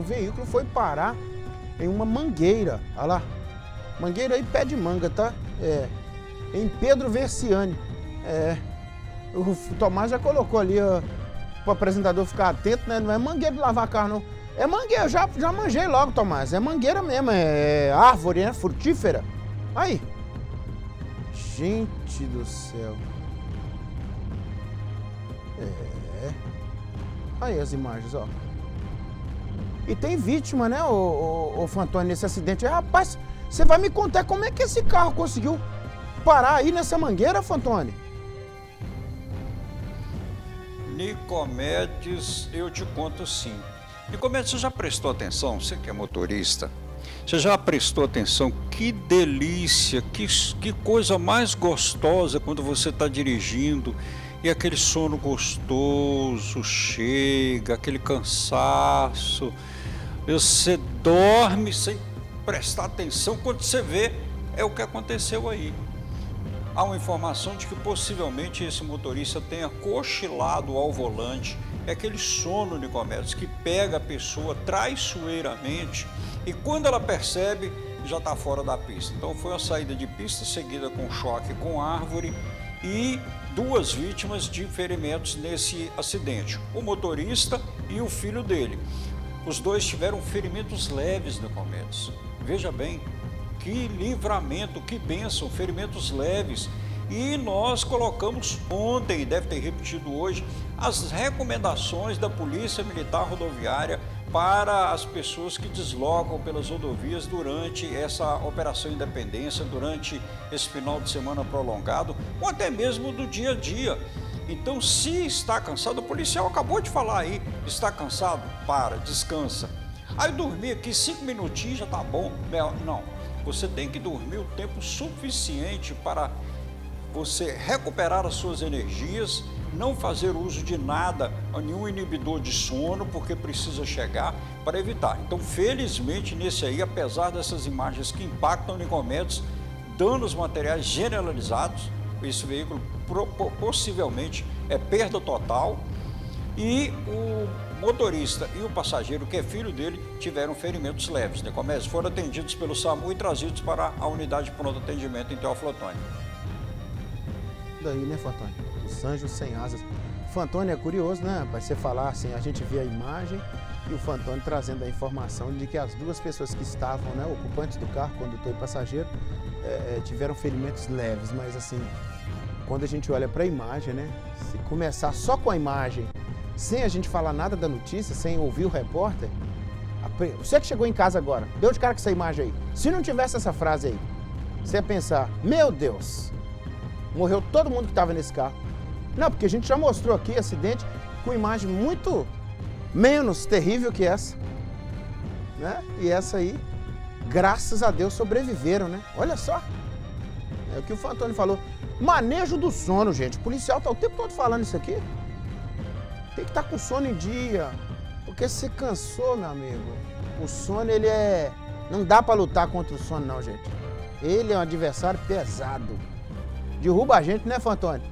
O veículo foi parar em uma mangueira. Olha lá. Mangueira aí, pé de manga, tá? É. Em Pedro Versiani. É. O Tomás já colocou ali, ó, pro apresentador ficar atento, né? Não é mangueira de lavar carro, não. É mangueira, já, já manjei logo, Tomás. É mangueira mesmo, é, é árvore, né? Frutífera. Aí. Gente do céu. É. Aí as imagens, ó. E tem vítima, né, o, o, o Fantoni, nesse acidente. Rapaz, você vai me contar como é que esse carro conseguiu parar aí nessa mangueira, Fantoni? Nicomedes, eu te conto sim. Nicomedes, você já prestou atenção? Você que é motorista, você já prestou atenção? Que delícia, que, que coisa mais gostosa quando você está dirigindo e aquele sono gostoso chega, aquele cansaço. Você dorme sem prestar atenção quando você vê é o que aconteceu aí. Há uma informação de que possivelmente esse motorista tenha cochilado ao volante. É aquele sono, Nicomedes, que pega a pessoa traiçoeiramente e quando ela percebe, já está fora da pista. Então foi uma saída de pista seguida com choque com árvore e duas vítimas de ferimentos nesse acidente, o motorista e o filho dele. Os dois tiveram ferimentos leves no começo. Veja bem, que livramento, que bênção, ferimentos leves. E nós colocamos ontem, deve ter repetido hoje, as recomendações da Polícia Militar Rodoviária para as pessoas que deslocam pelas rodovias durante essa Operação Independência, durante esse final de semana prolongado, ou até mesmo do dia a dia. Então, se está cansado, o policial acabou de falar aí, está cansado? Para, descansa. Aí dormir aqui cinco minutinhos já tá bom. Não, você tem que dormir o tempo suficiente para você recuperar as suas energias, não fazer uso de nada, nenhum inibidor de sono, porque precisa chegar para evitar. Então, felizmente, nesse aí, apesar dessas imagens que impactam Nicomedes, danos materiais generalizados, esse veículo possivelmente é perda total e o motorista e o passageiro, que é filho dele, tiveram ferimentos leves. Nicomedes foram atendidos pelo SAMU e trazidos para a unidade de pronto atendimento em Teófilo Otônio daí, né, Fantônio? Os anjos sem asas. Fantônio é curioso, né? Vai você falar assim, a gente vê a imagem e o Fantônio trazendo a informação de que as duas pessoas que estavam, né, ocupantes do carro, condutor e passageiro, é, tiveram ferimentos leves, mas assim, quando a gente olha para a imagem, né, se começar só com a imagem, sem a gente falar nada da notícia, sem ouvir o repórter, você que chegou em casa agora, deu de cara com essa imagem aí. Se não tivesse essa frase aí, você ia pensar, meu Deus, Morreu todo mundo que estava nesse carro. Não, porque a gente já mostrou aqui acidente com imagem muito menos terrível que essa. Né? E essa aí, graças a Deus, sobreviveram, né? Olha só. É o que o Fantoni falou. Manejo do sono, gente. O policial tá o tempo todo falando isso aqui. Tem que estar tá com sono em dia. Porque se cansou, meu amigo. O sono, ele é... Não dá para lutar contra o sono, não, gente. Ele é um adversário pesado derruba a gente, né, Fantônio?